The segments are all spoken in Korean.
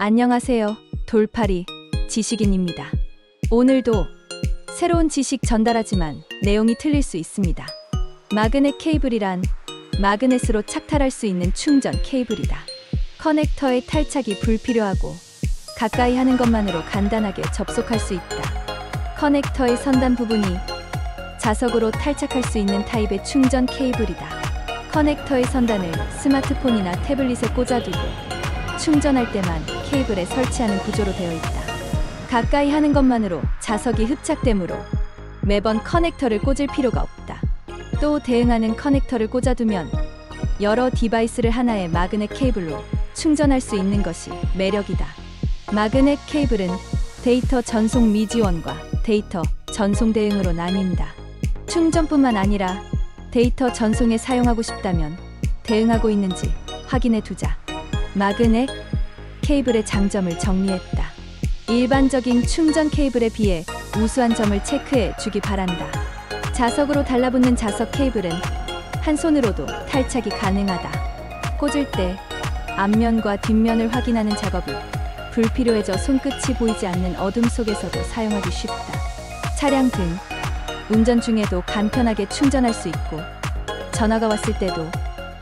안녕하세요. 돌파리 지식인입니다. 오늘도 새로운 지식 전달하지만 내용이 틀릴 수 있습니다. 마그넷 케이블이란 마그넷으로 착탈할 수 있는 충전 케이블이다. 커넥터의 탈착이 불필요하고 가까이 하는 것만으로 간단하게 접속할 수 있다. 커넥터의 선단 부분이 자석으로 탈착할 수 있는 타입의 충전 케이블이다. 커넥터의 선단을 스마트폰이나 태블릿에 꽂아두고 충전할 때만 케이블에 설치하는 구조로 되어 있다. 가까이 하는 것만으로 자석이 흡착되므로 매번 커넥터를 꽂을 필요가 없다. 또 대응하는 커넥터를 꽂아두면 여러 디바이스를 하나의 마그넷 케이블로 충전할 수 있는 것이 매력이다. 마그넷 케이블은 데이터 전송 미지원과 데이터 전송 대응으로 나뉜다. 충전뿐만 아니라 데이터 전송에 사용하고 싶다면 대응하고 있는지 확인해 두자. 마그넷 케이블의 장점을 정리했다. 일반적인 충전 케이블에 비해 우수한 점을 체크해 주기 바란다. 자석으로 달라붙는 자석 케이블은 한 손으로도 탈착이 가능하다. 꽂을 때 앞면과 뒷면을 확인하는 작업이 불필요해져 손끝이 보이지 않는 어둠 속에서도 사용하기 쉽다. 차량 등 운전 중에도 간편하게 충전할 수 있고 전화가 왔을 때도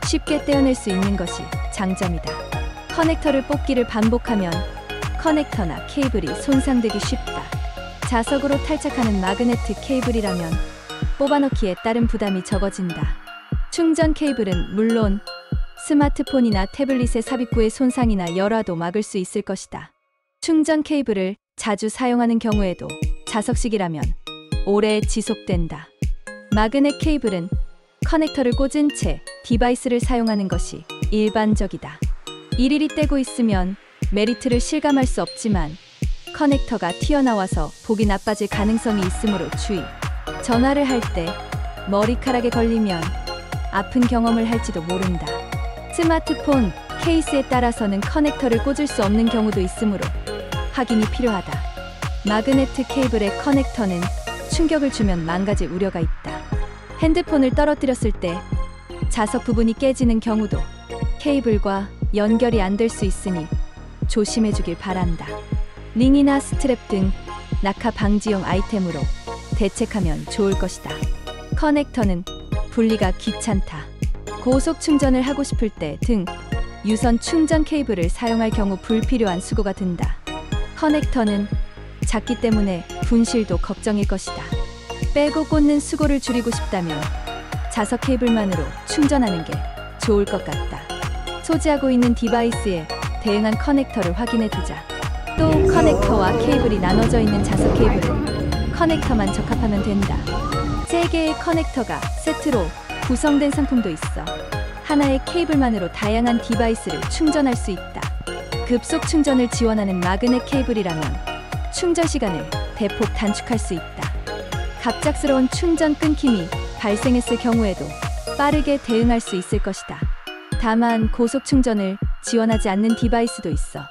쉽게 떼어낼 수 있는 것이 장점이다. 커넥터를 뽑기를 반복하면 커넥터나 케이블이 손상되기 쉽다. 자석으로 탈착하는 마그네트 케이블이라면 뽑아넣기에 따른 부담이 적어진다. 충전 케이블은 물론 스마트폰이나 태블릿의 삽입구의 손상이나 열화도 막을 수 있을 것이다. 충전 케이블을 자주 사용하는 경우에도 자석식이라면 오래 지속된다. 마그넷 케이블은 커넥터를 꽂은 채 디바이스를 사용하는 것이 일반적이다. 일일이 떼고 있으면 메리트를 실감할 수 없지만 커넥터가 튀어나와서 보기 나빠질 가능성이 있으므로 주의. 전화를 할 때 머리카락에 걸리면 아픈 경험을 할지도 모른다. 스마트폰 케이스에 따라서는 커넥터를 꽂을 수 없는 경우도 있으므로 확인이 필요하다. 마그네트 케이블의 커넥터는 충격을 주면 망가질 우려가 있다. 핸드폰을 떨어뜨렸을 때 자석 부분이 깨지는 경우도 케이블과 연결이 안 될 수 있으니 조심해 주길 바란다. 링이나 스트랩 등 낙하 방지용 아이템으로 대책하면 좋을 것이다. 커넥터는 분리가 귀찮다. 고속 충전을 하고 싶을 때 등 유선 충전 케이블을 사용할 경우 불필요한 수고가 든다. 커넥터는 작기 때문에 분실도 걱정일 것이다. 빼고 꽂는 수고를 줄이고 싶다면 자석 케이블만으로 충전하는 게 좋을 것 같다. 소지하고 있는 디바이스에 대응한 커넥터를 확인해 두자. 또 커넥터와 케이블이 나눠져 있는 자석 케이블은 커넥터만 적합하면 된다. 세 개의 커넥터가 세트로 구성된 상품도 있어. 하나의 케이블만으로 다양한 디바이스를 충전할 수 있다. 급속 충전을 지원하는 마그넷 케이블이라면 충전 시간을 대폭 단축할 수 있다. 갑작스러운 충전 끊김이 발생했을 경우에도 빠르게 대응할 수 있을 것이다. 다만 고속 충전을 지원하지 않는 디바이스도 있어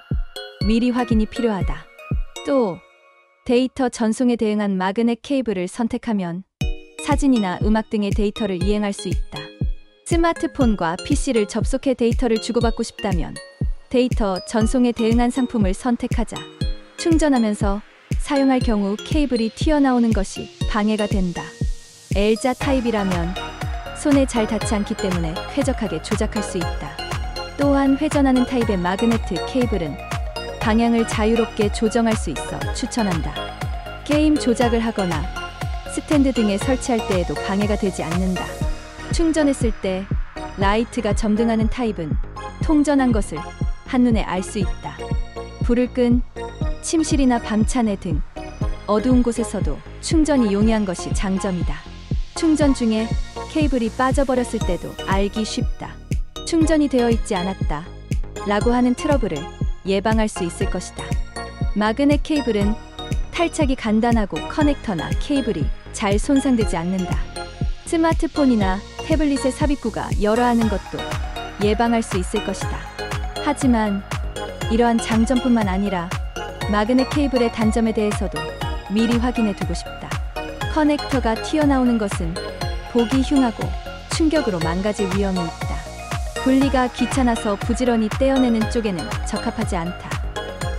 미리 확인이 필요하다. 또 데이터 전송에 대응한 마그넷 케이블을 선택하면 사진이나 음악 등의 데이터를 이행할 수 있다. 스마트폰과 PC를 접속해 데이터를 주고받고 싶다면 데이터 전송에 대응한 상품을 선택하자. 충전하면서 사용할 경우 케이블이 튀어나오는 것이 방해가 된다. L자 타입이라면 손에 잘 닿지 않기 때문에 쾌적하게 조작할 수 있다. 또한 회전하는 타입의 마그네트 케이블은 방향을 자유롭게 조정할 수 있어 추천한다. 게임 조작을 하거나 스탠드 등에 설치할 때에도 방해가 되지 않는다. 충전했을 때 라이트가 점등하는 타입은 통전한 것을 한눈에 알 수 있다. 불을 끈 침실이나 밤 차내 등 어두운 곳에서도 충전이 용이한 것이 장점이다. 충전 중에 케이블이 빠져버렸을 때도 알기 쉽다. 충전이 되어 있지 않았다. 라고 하는 트러블을 예방할 수 있을 것이다. 마그넷 케이블은 탈착이 간단하고 커넥터나 케이블이 잘 손상되지 않는다. 스마트폰이나 태블릿의 삽입구가 열화하는 것도 예방할 수 있을 것이다. 하지만 이러한 장점뿐만 아니라 마그넷 케이블의 단점에 대해서도 미리 확인해 두고 싶다. 커넥터가 튀어나오는 것은 보기 흉하고 충격으로 망가질 위험이 있다. 분리가 귀찮아서 부지런히 떼어내는 쪽에는 적합하지 않다.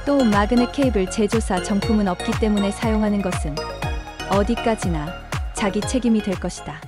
또 마그넷 케이블 제조사 정품은 없기 때문에 사용하는 것은 어디까지나 자기 책임이 될 것이다.